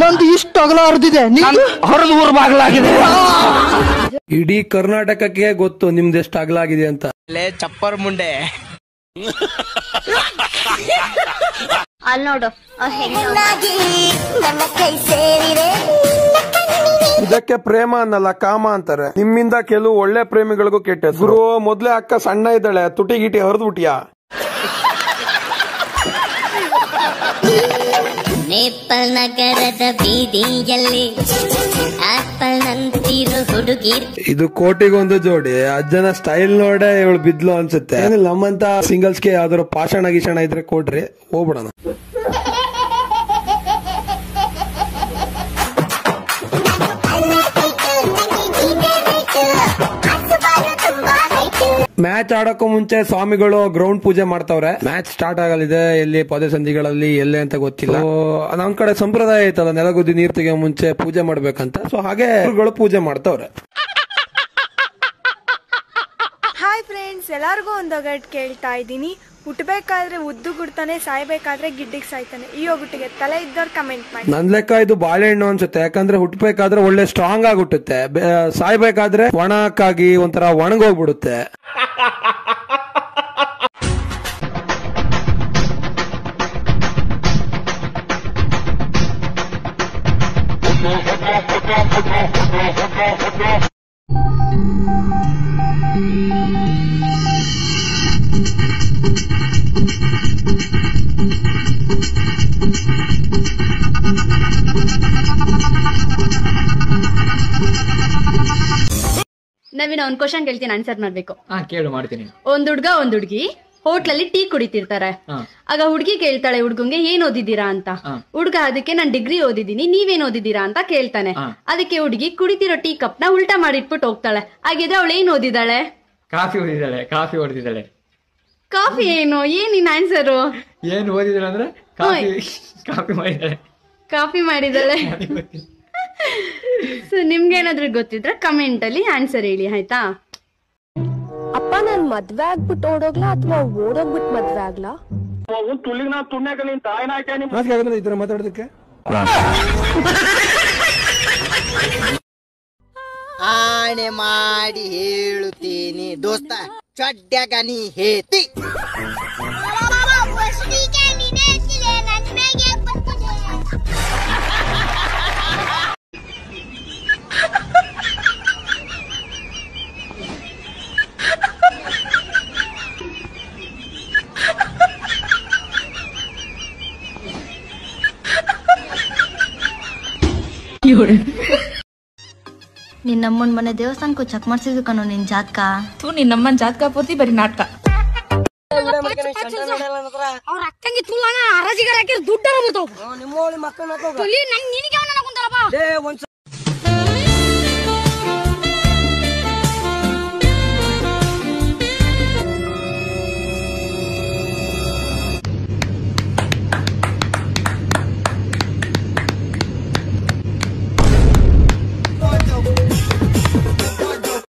ನಂದು ಇಷ್ಟು ಅಗಲ ಹರಿದಿದೆ ಹೊರದು ಊರ್ ಬಾಗಲಾಗಿದೆ. ಇಡೀ ಕರ್ನಾಟಕಕ್ಕೆ ಗೊತ್ತು ನಿಮ್ದು ಎಷ್ಟು ಅಗಲಾಗಿದೆ ಅಂತ. ಚಪ್ಪರ್ ಮುಂಡೆ. ಅಲ್ ನೋಡು ಇದಕ್ಕೆ ಪ್ರೇಮ ಅನ್ನಲ್ಲ ಕಾಮ ಅಂತಾರೆ. ನಿಮ್ಮಿಂದ ಕೆಲವು ಒಳ್ಳೆ ಪ್ರೇಮಿಗಳಿಗೂ ಕೆಟ್ಟ ಗುರು ಮೊದ್ಲೇ ಅಕ್ಕ ಸಣ್ಣ ಇದ್ದಾಳೆ ತುಟಿ ಗಿಟಿ ಹರಿದ್ಬಿಟ್ಯಾ ನಗರದ ಬೀದಿಯಲ್ಲಿ ಇದು ಕೋಟಿಗೊಂದು ಜೋಡಿ, ಅಜ್ಜನ ಸ್ಟೈಲ್ ನೋಡೇ ಇವಳು ಬಿದ್ಲು ಅನ್ಸುತ್ತೆ. ನಮ್ಮಂತ ಸಿಂಗಲ್ಸ್ಗೆ ಯಾವ್ದಾದ್ರು ಪಾಷಣ ಗೀಷಣ ಇದ್ರೆ ಕೊಡ್ರಿ, ಹೋಗ್ಬಿಡೋಣ. ಮ್ಯಾಚ್ ಆಡೋಕ್ಕೂ ಮುಂಚೆ ಸ್ವಾಮಿಗಳು ಗ್ರೌಂಡ್ ಪೂಜೆ ಮಾಡ್ತಾವ್ರೆ. ಮ್ಯಾಚ್ ಸ್ಟಾರ್ಟ್ ಆಗಲಿದೆ ಎಲ್ಲಿ ಪದೇ ಸಂಧಿಗಳಲ್ಲಿ ಎಲ್ಲೇ ಅಂತ ಗೊತ್ತಿಲ್ಲ. ನಮ್ ಕಡೆ ಸಂಪ್ರದಾಯ ಐತಲ್ಲ ನೆಲಗುದ್ದಿ ನೀರ್ ತೆಗಿಯೋ ಮುಂಚೆ ಪೂಜೆ ಮಾಡ್ಬೇಕಂತ. ಸೊ ಹಾಗೆ ಪೂಜೆ ಮಾಡ್ತಾವ್ರೆ. ಹಾಯ್ ಫ್ರೆಂಡ್ಸ್ ಎಲ್ಲರಿಗೂ ಒಂದು ಒಗಟ್ ಕೇಳ್ತಾ ಇದ್ದೀನಿ. ಹುಟ್ಟಬೇಕಾದ್ರೆ ಉದ್ದು ಗುಡ್ತಾನೆ ಸಾಯ್ಬೇಕಾದ್ರೆ ಗಿಡ್ಡಿಗೆ ಸಾಯ್ತಾನೆ. ಈ ಹೋಗುಟ್ಟಿಗೆ ತಲೆ ಇದ್ದವ್ರು ಕಮೆಂಟ್ ಮಾಡಿ. ನನ್ ಲೆಕ್ಕ ಇದು ಬಾಳೆಹಣ್ಣು ಅನ್ಸುತ್ತೆ. ಯಾಕಂದ್ರೆ ಹುಟ್ಟಬೇಕಾದ್ರೆ ಒಳ್ಳೆ ಸ್ಟ್ರಾಂಗ್ ಆಗಿ ಹುಟ್ಟುತ್ತೆ. ಸಾಯ್ಬೇಕಾದ್ರೆ ಒಣಕ್ಕಾಗಿ ಒಂಥರ ಒಣಗೋಗ್ಬಿಡುತ್ತೆ. ನವೀನ ಒಂದ್ ಕ್ವಶನ್ ಕೇಳ್ತೀನಿ ಆನ್ಸರ್ ಮಾಡ್ಬೇಕು. ಹಾ ಕೇಳು ಮಾಡ್ತೀನಿ. ಒಂದ್ ಹುಡ್ಗ ಒಂದ್ ಹುಡ್ಗಿ. ಹೋಟ್ಲಲ್ಲಿ ಟೀ ಕುಡಿತಿರ್ತಾರೆ. ಆಗ ಹುಡುಗಿ ಕೇಳ್ತಾಳೆ ಹುಡ್ಗಂಗೆ ಏನ್ ಓದಿದ್ದೀರಾ ಅಂತ? ಹುಡ್ಗ ಅದಕ್ಕೆ ನಾನ್ ಡಿಗ್ರಿ ಓದಿದ್ದೀನಿ ನೀವೇನ್ ಓದಿದ್ದೀರಾ ಅಂತ ಕೇಳ್ತಾನೆ. ಅದಕ್ಕೆ ಹುಡುಗಿ ಕುಡಿತಿರೋ ಟೀ ಕಪ್ನ ಉಲ್ಟಾ ಮಾಡಿಟ್ಬಿಟ್ಟು ಹೋಗ್ತಾಳೆ. ಹಾಗಿದ್ರೆ ಅವಳು ಏನ್ ಓದಿದಾಳೆ ಕಾಫಿ ಓದಿದಾಳೆ ಕಾಫಿ ಓದಿದಾಳೆ ಕಾಫಿ ಏನು? ಏನ್ ನಿನ್ ಆನ್ಸರ್ ಏನ್ ಓದಿದಾಳೆ ಅಂದ್ರೆ ಕಾಫಿ ಕಾಫಿ ಮಾಡಿದಾಳೆ ಕಾಫಿ ಮಾಡಿದಾಳೆ ಸೊ ನಿಮ್ಗೆ ಏನಾದ್ರೂ ಗೊತ್ತಿದ್ರೆ ಕಮೆಂಟ್ ಅಲ್ಲಿ ಆನ್ಸರ್ ಹೇಳಿ ಆಯ್ತಾ? ಅಪ್ಪ ನಾನ್ ಮದ್ವೆ ಆಗ್ಬಿಟ್ಟು ಓಡೋಗ್ಲಾ ಅಥವಾ ಓಡೋಗ್ಬಿಟ್ಟು ಮದ್ವೆ ಆಗ್ಲಾ? ಈ ತರ ಮಾತಾಡೋದಕ್ಕೆ. ಆಣೆ ಮಾಡಿ ಹೇಳುತ್ತೀನಿ ದೋಸ್ತ ಚಡ್ಡಗ ನೀ ಹೇತಿ. ನಿನ್ನಮ್ಮನ ಮನೆ ದೇವಸ್ಥಾನಕ್ಕೆ ಚೆಕ್ ಮಾಡ್ಸಿದ್ವಿ ಕಣೋ ನಿನ್ ಜಾತಕ? ಥೂ ನಿನ್ನಮ್ಮನ್ ಜಾತಕ ಪೂರ್ತಿ ಬರೀ ನಾಟಕ. ಅವ್ರ ಅಕ್ಕಂಗೆ ತುಲಾನ ಹರಾಜಿಗಾರ ಹಾಕಿರ ದುಡ್ಡರ ಬರ್ತಾವ. ನಿಮ್ಮೋಳಿ ಮಕ್ಕಳ ನಿನಗೆ ಅವನ ಕುಂತಾರಪ್ಪ ಒಂದ್